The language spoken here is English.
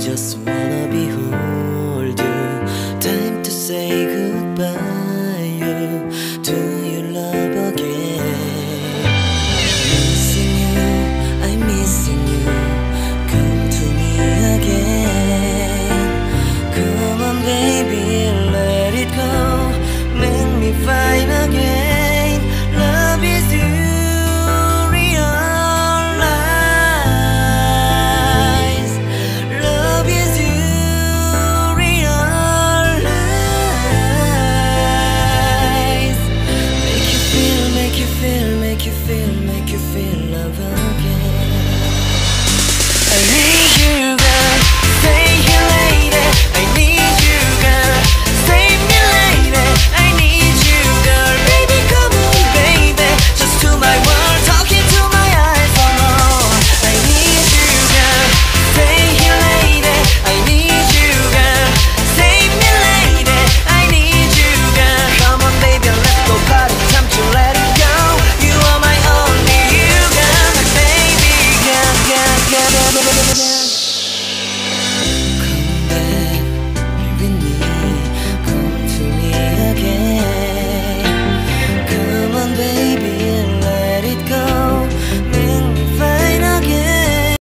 just wanna behold you. Time to say goodbye. You you feel, make you feel lover.